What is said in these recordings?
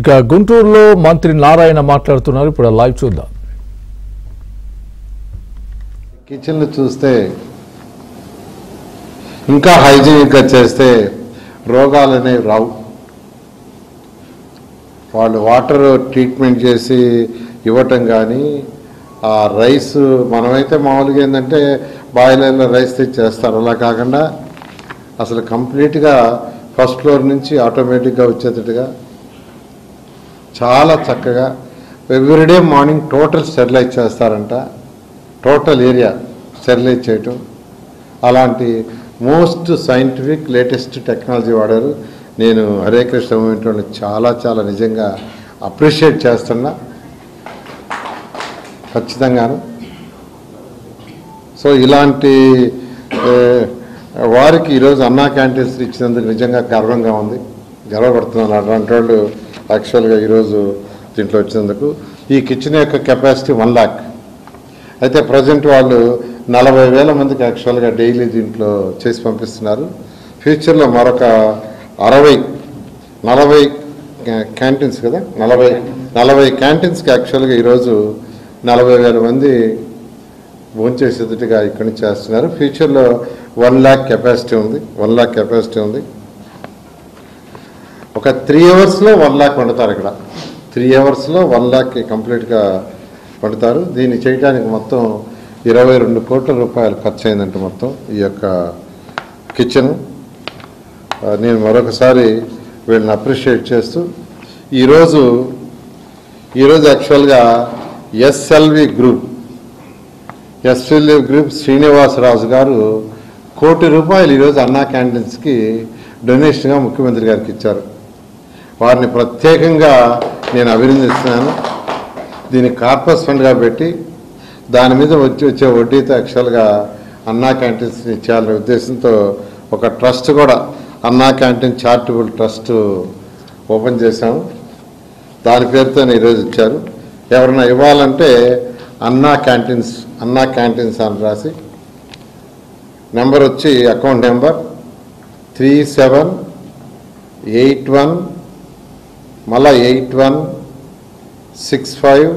ఇక గుంటూరులో మంత్రి నారాయణ మాట్లాడుతున్నారు. ఇప్పుడు లైవ్ చూద్దాం. కిచెన్లు చూస్తే ఇంకా హైజీనిక్గా చేస్తే రోగాలు అనేవి రావు. వాళ్ళు వాటర్ ట్రీట్మెంట్ చేసి ఇవ్వటం కానీ ఆ రైస్ మనమైతే మామూలుగా ఏంటంటే బాయిలర్లో రైస్ తెచ్చేస్తారు. అలా కాకుండా అసలు కంప్లీట్గా ఫస్ట్ ఫ్లోర్ నుంచి ఆటోమేటిక్గా వచ్చేటట్టుగా చాలా చక్కగా ఎవ్రీడే మార్నింగ్ టోటల్ స్టెరిలైజ్ చేస్తారంట. టోటల్ ఏరియా స్టెరిలైజ్ చేయటం. అలాంటి మోస్ట్ సైంటిఫిక్ లేటెస్ట్ టెక్నాలజీ వాడారు. నేను హరే కృష్ణ మూమెంట్ వాళ్ళని చాలా చాలా నిజంగా అప్రిషియేట్ చేస్తున్నా. ఖచ్చితంగాను. సో ఇలాంటి వారికి ఈరోజు అన్నా క్యాంటీన్స్ ఇచ్చినందుకు నిజంగా గర్వంగా ఉంది. గర్వపడుతున్నాను. అలాంటి వాళ్ళు యాక్చువల్గా ఈరోజు దీంట్లో వచ్చినందుకు. ఈ కిచెన్ యొక్క కెపాసిటీ వన్ ల్యాక్. అయితే ప్రజెంట్ వాళ్ళు నలభై వేల మందికి యాక్చువల్గా డైలీ దీంట్లో చేసి పంపిస్తున్నారు. ఫ్యూచర్లో మరొక అరవై నలభై క్యాంటీన్స్ కదా? నలభై నలభై క్యాంటీన్స్కి యాక్చువల్గా ఈరోజు నలభై వేల మంది భోంచేసేటట్టుగా ఇక్కడి నుంచి చేస్తున్నారు. ఫ్యూచర్లో వన్ ల్యాక్ కెపాసిటీ ఉంది వన్ ల్యాక్ కెపాసిటీ ఉంది. ఒక త్రీ అవర్స్లో వన్ ల్యాక్ వండుతారు ఇక్కడ. త్రీ అవర్స్లో వన్ ల్యాక్ కంప్లీట్గా వండుతారు. దీన్ని చేయడానికి మొత్తం ఇరవై రెండు కోట్ల రూపాయలు ఖర్చు అయిందంట మొత్తం ఈ యొక్క కిచెన్ నేను మరొకసారి వీళ్ళని అప్రిషియేట్ చేస్తూ ఈరోజు ఈరోజు యాక్చువల్గా SLV group SLV group Srinivasaraju గారు కోటి రూపాయలు ఈరోజు అన్నా క్యాంటీన్స్కి డొనేషన్గా ముఖ్యమంత్రి గారికి ఇచ్చారు. వారిని ప్రత్యేకంగా నేను అభినందిస్తున్నాను. దీన్ని కార్పస్ ఫండ్గా పెట్టి దాని మీద వచ్చి వచ్చే వడ్డీతో యాక్చువల్గా అన్నా క్యాంటీన్స్ని ఇచ్చేయాలనే ఉద్దేశంతో ఒక ట్రస్ట్ కూడా అన్నా క్యాంటీన్ చారిటబుల్ ట్రస్ట్ ఓపెన్ చేశాము. దాని పేరుతో ఈరోజు ఇచ్చారు. ఎవరైనా ఇవ్వాలంటే అన్నా క్యాంటీన్స్ అన్నా క్యాంటీన్స్ అని రాసి నెంబర్ వచ్చి account number three seven eight one మళ్ళా eight one six five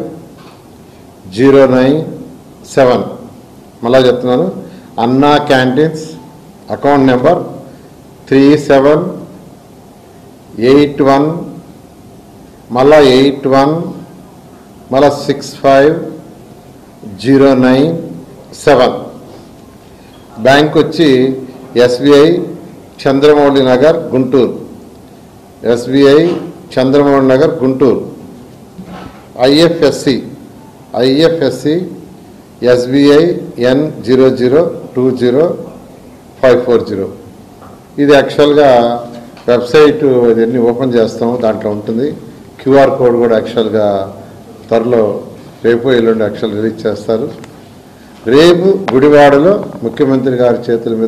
zero nine seven. మళ్ళా చెప్తున్నాను. Anna canteens account number three seven eight one మళ్ళా ఎయిట్ వన్ మళ్ళా six five zero nine seven. Bank వచ్చి SBI Chandramouli Nagar Guntur. SBI Chandramohan Nagar Guntur. IFSC IFSC SBI N zero zero two zero five four zero. ఇది యాక్చువల్గా website ఇవన్నీ open చేస్తాము దాంట్లో ఉంటుంది. QR code కూడా యాక్చువల్గా త్వరలో రేపు ఎల్లుండి యాక్చువల్ రిలీజ్ చేస్తారు. రేపు గుడివాడలో ముఖ్యమంత్రి గారి చేతుల మీద